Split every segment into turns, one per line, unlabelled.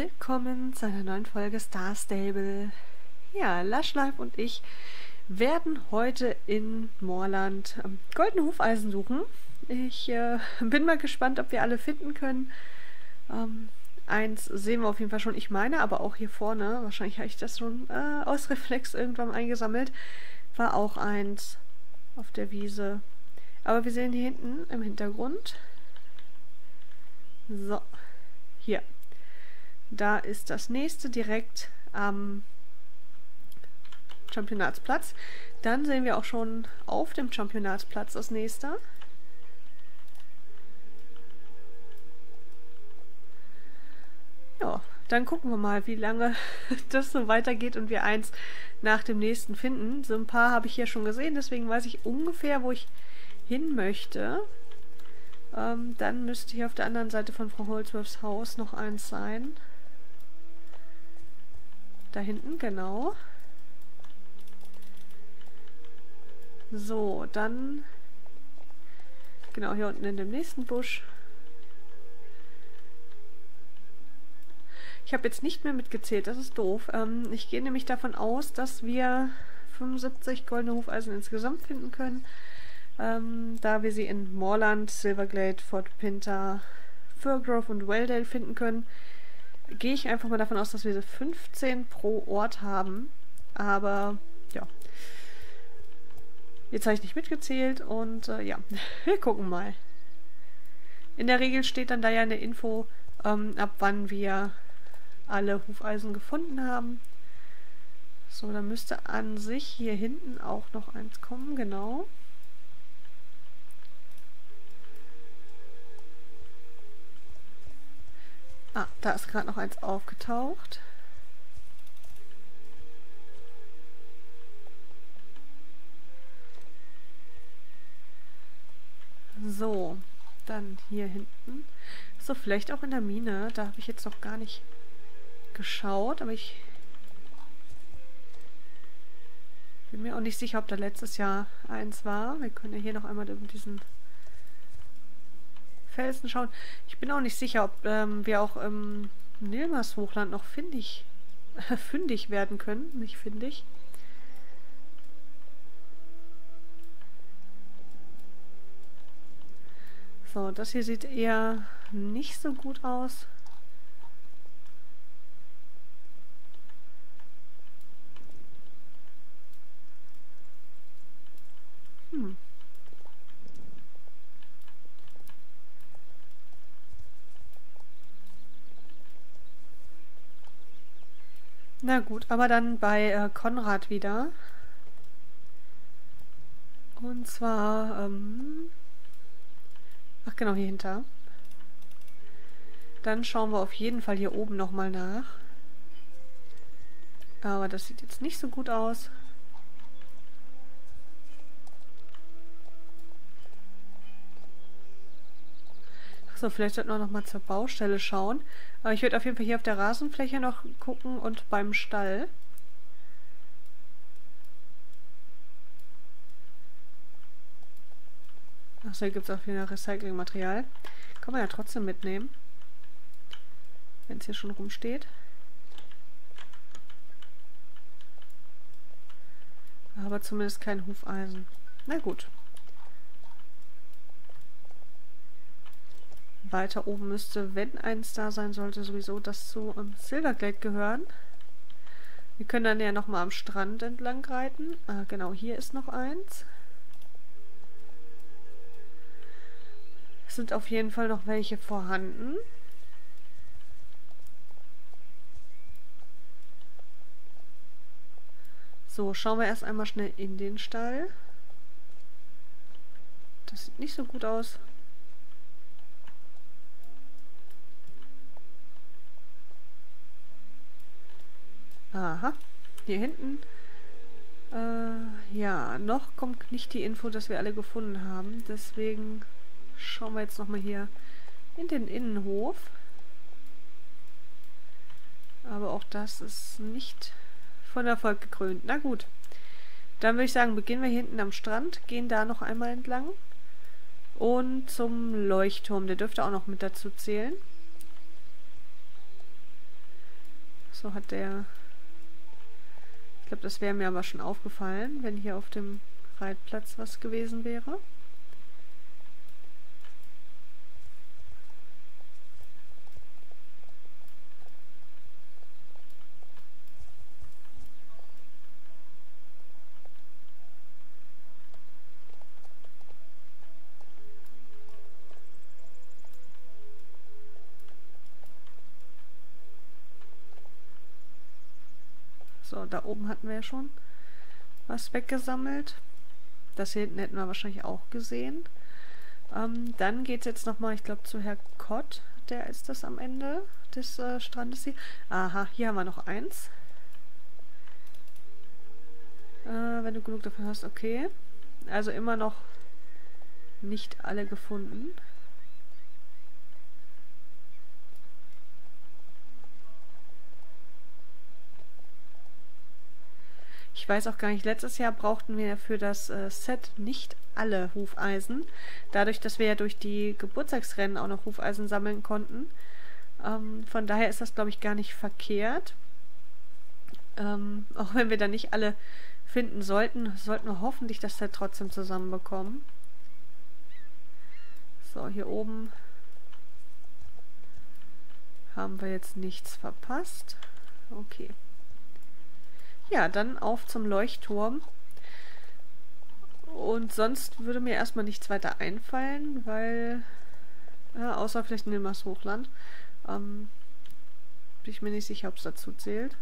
Willkommen zu einer neuen Folge Star Stable. Ja, Lushlife und ich werden heute in Moorland ähm, goldene Hufeisen suchen. Ich äh, bin mal gespannt, ob wir alle finden können. Ähm, eins sehen wir auf jeden Fall schon. Ich meine aber auch hier vorne, wahrscheinlich habe ich das schon äh, aus Reflex irgendwann eingesammelt, war auch eins auf der Wiese. Aber wir sehen hier hinten im Hintergrund. So, hier. Da ist das nächste direkt am Championatsplatz. Dann sehen wir auch schon auf dem Championatsplatz das nächste. Ja, dann gucken wir mal, wie lange das so weitergeht und wir eins nach dem nächsten finden. So ein paar habe ich hier schon gesehen, deswegen weiß ich ungefähr, wo ich hin möchte. Ähm, dann müsste hier auf der anderen Seite von Frau Holzwurfs Haus noch eins sein. Da hinten, genau. So, dann... Genau, hier unten in dem nächsten Busch. Ich habe jetzt nicht mehr mitgezählt, das ist doof. Ähm, ich gehe nämlich davon aus, dass wir 75 goldene Hufeisen insgesamt finden können. Ähm, da wir sie in Moorland, Silverglade, Fort Pinter, Firgrove und Welldale finden können, gehe ich einfach mal davon aus, dass wir 15 pro Ort haben. Aber ja, jetzt habe ich nicht mitgezählt und äh, ja, wir gucken mal. In der Regel steht dann da ja eine Info, ähm, ab wann wir alle Hufeisen gefunden haben. So, dann müsste an sich hier hinten auch noch eins kommen, genau. Ah, da ist gerade noch eins aufgetaucht. So, dann hier hinten. So, vielleicht auch in der Mine. Da habe ich jetzt noch gar nicht geschaut, aber ich bin mir auch nicht sicher, ob da letztes Jahr eins war. Wir können ja hier noch einmal über diesen Felsen schauen. Ich bin auch nicht sicher, ob ähm, wir auch im Nilmas Hochland noch findig, fündig werden können. Nicht findig. So, das hier sieht eher nicht so gut aus. Na gut, aber dann bei äh, Konrad wieder. Und zwar, ähm ach genau, hier hinter. Dann schauen wir auf jeden Fall hier oben nochmal nach. Aber das sieht jetzt nicht so gut aus. So, vielleicht sollten wir noch mal zur Baustelle schauen. Aber ich werde auf jeden Fall hier auf der Rasenfläche noch gucken und beim Stall. Achso, hier gibt es auch wieder Recyclingmaterial. Kann man ja trotzdem mitnehmen. Wenn es hier schon rumsteht. Aber zumindest kein Hufeisen. Na gut. Weiter oben müsste, wenn eins da sein sollte, sowieso das zu um, Silverglade gehören. Wir können dann ja nochmal am Strand entlang reiten. Ah, genau, hier ist noch eins. Es sind auf jeden Fall noch welche vorhanden. So, schauen wir erst einmal schnell in den Stall. Das sieht nicht so gut aus. Aha. Hier hinten. Äh, ja, noch kommt nicht die Info, dass wir alle gefunden haben. Deswegen schauen wir jetzt nochmal hier in den Innenhof. Aber auch das ist nicht von Erfolg gekrönt. Na gut. Dann würde ich sagen, beginnen wir hinten am Strand, gehen da noch einmal entlang. Und zum Leuchtturm, der dürfte auch noch mit dazu zählen. So hat der... Ich glaube, das wäre mir aber schon aufgefallen, wenn hier auf dem Reitplatz was gewesen wäre. So, da oben hatten wir ja schon was weggesammelt. Das hier hinten hätten wir wahrscheinlich auch gesehen. Ähm, dann geht es jetzt nochmal, ich glaube, zu Herr Kott. Der ist das am Ende des äh, Strandes hier. Aha, hier haben wir noch eins. Äh, wenn du genug davon hast, okay. Also immer noch nicht alle gefunden. Ich weiß auch gar nicht, letztes Jahr brauchten wir für das äh, Set nicht alle Hufeisen. Dadurch, dass wir ja durch die Geburtstagsrennen auch noch Hufeisen sammeln konnten. Ähm, von daher ist das, glaube ich, gar nicht verkehrt. Ähm, auch wenn wir da nicht alle finden sollten, sollten wir hoffentlich das Set trotzdem zusammenbekommen. So, hier oben haben wir jetzt nichts verpasst. Okay. Ja, dann auf zum Leuchtturm. Und sonst würde mir erstmal nichts weiter einfallen, weil, ja, außer vielleicht Nilmas Hochland, ähm, bin ich mir nicht sicher, ob es dazu zählt.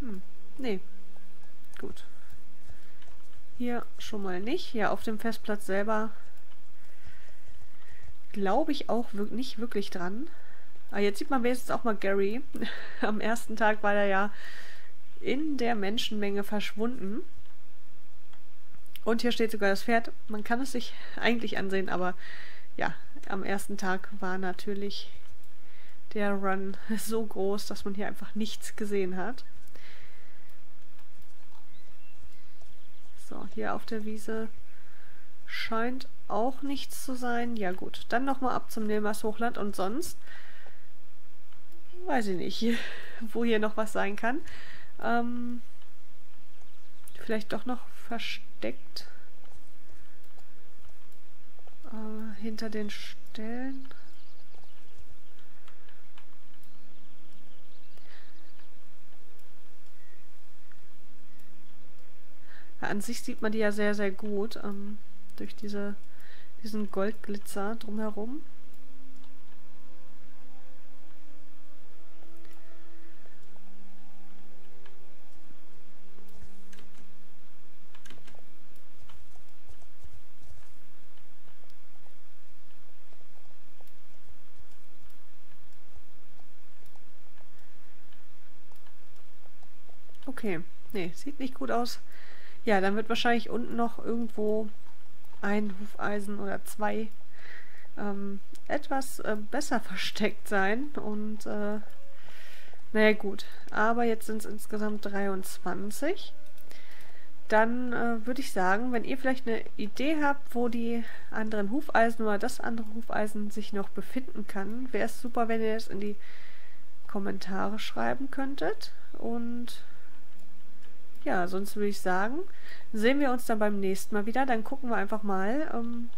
Hm, nee. Gut. Hier schon mal nicht. Ja, auf dem Festplatz selber glaube ich auch nicht wirklich dran. Aber ah, jetzt sieht man wenigstens auch mal Gary. Am ersten Tag war er ja in der Menschenmenge verschwunden. Und hier steht sogar das Pferd. Man kann es sich eigentlich ansehen, aber ja, am ersten Tag war natürlich der Run so groß, dass man hier einfach nichts gesehen hat. So, hier auf der Wiese scheint auch nichts zu sein. Ja gut, dann nochmal ab zum Nilmers Hochland und sonst weiß ich nicht, wo hier noch was sein kann. Ähm, vielleicht doch noch versteckt äh, hinter den Stellen. An sich sieht man die ja sehr, sehr gut ähm, durch diese, diesen Goldglitzer drumherum. Okay, nee, sieht nicht gut aus. Ja, dann wird wahrscheinlich unten noch irgendwo ein Hufeisen oder zwei ähm, etwas äh, besser versteckt sein. Und äh, naja gut, aber jetzt sind es insgesamt 23. Dann äh, würde ich sagen, wenn ihr vielleicht eine Idee habt, wo die anderen Hufeisen oder das andere Hufeisen sich noch befinden kann, wäre es super, wenn ihr es in die Kommentare schreiben könntet. Und ja, sonst würde ich sagen, sehen wir uns dann beim nächsten Mal wieder. Dann gucken wir einfach mal, ähm,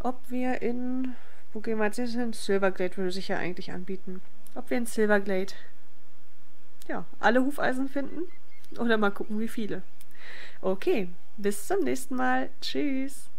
ob wir in... Wo gehen wir jetzt hin? Silverglade würde sich ja eigentlich anbieten. Ob wir in Silverglade ja, alle Hufeisen finden oder mal gucken, wie viele. Okay, bis zum nächsten Mal. Tschüss.